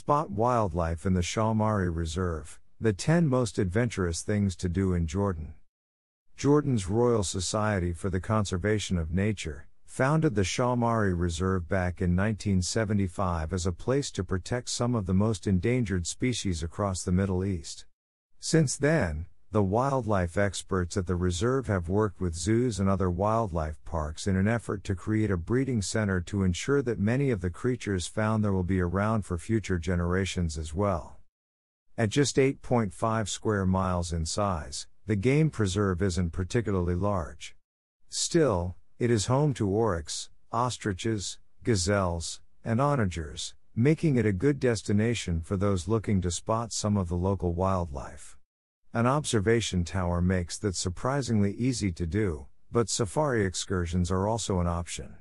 Spot wildlife in the Shawmari Reserve, the 10 most adventurous things to do in Jordan. Jordan's Royal Society for the Conservation of Nature founded the Shawmari Reserve back in 1975 as a place to protect some of the most endangered species across the Middle East. Since then, the wildlife experts at the reserve have worked with zoos and other wildlife parks in an effort to create a breeding center to ensure that many of the creatures found there will be around for future generations as well. At just 8.5 square miles in size, the game preserve isn't particularly large. Still, it is home to oryx, ostriches, gazelles, and onagers, making it a good destination for those looking to spot some of the local wildlife. An observation tower makes that surprisingly easy to do, but safari excursions are also an option.